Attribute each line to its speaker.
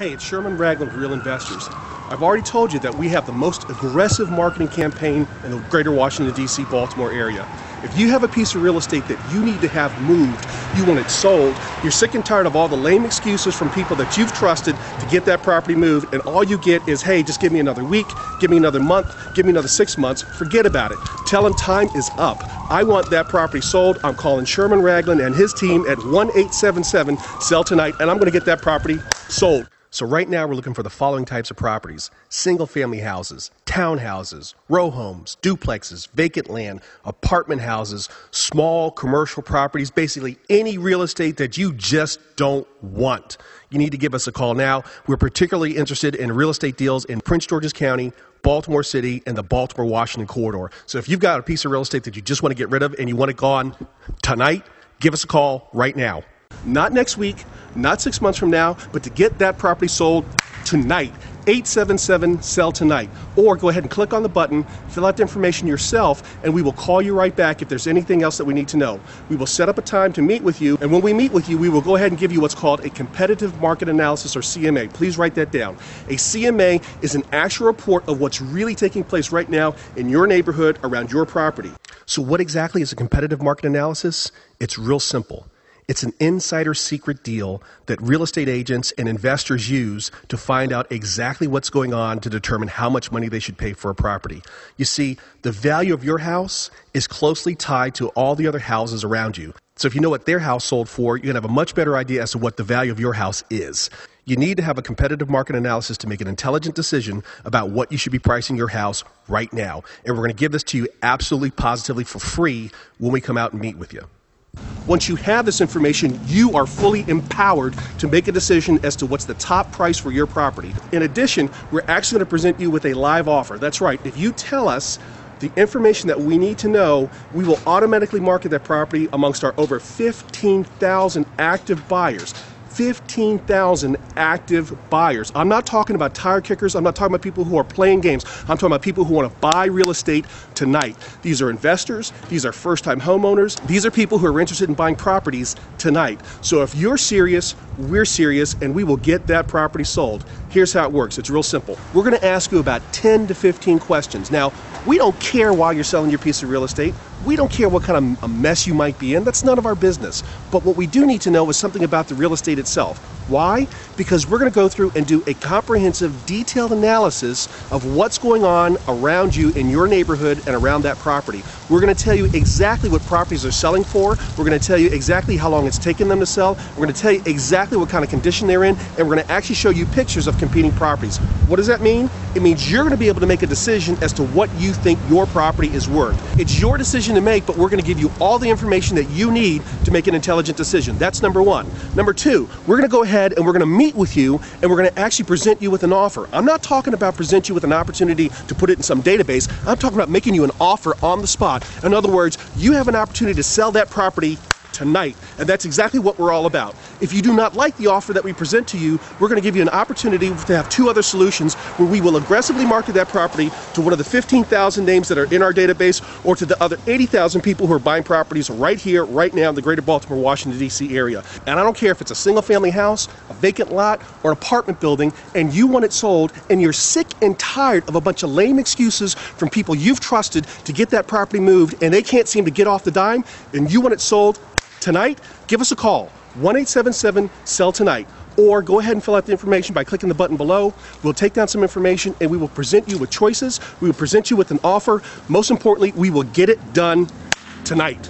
Speaker 1: Hey, it's Sherman Ragland with Real Investors. I've already told you that we have the most aggressive marketing campaign in the greater Washington, D.C., Baltimore area. If you have a piece of real estate that you need to have moved, you want it sold, you're sick and tired of all the lame excuses from people that you've trusted to get that property moved, and all you get is, hey, just give me another week, give me another month, give me another six months, forget about it. Tell them time is up. I want that property sold. I'm calling Sherman Ragland and his team at 1 877 Sell Tonight, and I'm going to get that property sold. So right now we're looking for the following types of properties. Single family houses, townhouses, row homes, duplexes, vacant land, apartment houses, small commercial properties, basically any real estate that you just don't want. You need to give us a call now. We're particularly interested in real estate deals in Prince George's County, Baltimore City, and the Baltimore Washington corridor. So if you've got a piece of real estate that you just want to get rid of and you want it gone tonight, give us a call right now. Not next week, not six months from now, but to get that property sold tonight. 877 sell tonight. Or go ahead and click on the button fill out the information yourself and we will call you right back if there's anything else that we need to know. We will set up a time to meet with you and when we meet with you we will go ahead and give you what's called a competitive market analysis or CMA please write that down. A CMA is an actual report of what's really taking place right now in your neighborhood around your property. So what exactly is a competitive market analysis? It's real simple it's an insider secret deal that real estate agents and investors use to find out exactly what's going on to determine how much money they should pay for a property. You see, the value of your house is closely tied to all the other houses around you. So if you know what their house sold for, you can have a much better idea as to what the value of your house is. You need to have a competitive market analysis to make an intelligent decision about what you should be pricing your house right now. And we're going to give this to you absolutely positively for free when we come out and meet with you. Once you have this information, you are fully empowered to make a decision as to what's the top price for your property. In addition, we're actually going to present you with a live offer. That's right. If you tell us the information that we need to know, we will automatically market that property amongst our over 15,000 active buyers. 15,000 active buyers. I'm not talking about tire kickers. I'm not talking about people who are playing games. I'm talking about people who want to buy real estate tonight. These are investors. These are first time homeowners. These are people who are interested in buying properties tonight. So if you're serious, we're serious, and we will get that property sold. Here's how it works it's real simple. We're going to ask you about 10 to 15 questions. Now, we don't care why you're selling your piece of real estate. We don't care what kind of a mess you might be in. That's none of our business. But what we do need to know is something about the real estate itself. Why? Because we're going to go through and do a comprehensive, detailed analysis of what's going on around you in your neighborhood and around that property. We're going to tell you exactly what properties are selling for. We're going to tell you exactly how long it's taken them to sell. We're going to tell you exactly what kind of condition they're in, and we're going to actually show you pictures of competing properties. What does that mean? It means you're going to be able to make a decision as to what you think your property is worth. It's your decision to make, but we're going to give you all the information that you need to make an intelligent decision. That's number one. Number two, we're going to go ahead and we're going to meet with you and we're going to actually present you with an offer. I'm not talking about present you with an opportunity to put it in some database. I'm talking about making you an offer on the spot. In other words, you have an opportunity to sell that property tonight. And that's exactly what we're all about. If you do not like the offer that we present to you, we're going to give you an opportunity to have two other solutions where we will aggressively market that property to one of the 15,000 names that are in our database or to the other 80,000 people who are buying properties right here, right now in the greater Baltimore, Washington, D.C. area. And I don't care if it's a single family house, a vacant lot, or an apartment building, and you want it sold, and you're sick and tired of a bunch of lame excuses from people you've trusted to get that property moved, and they can't seem to get off the dime, and you want it sold, tonight, give us a call 1 877 Sell Tonight. Or go ahead and fill out the information by clicking the button below. We'll take down some information and we will present you with choices. We will present you with an offer. Most importantly, we will get it done tonight.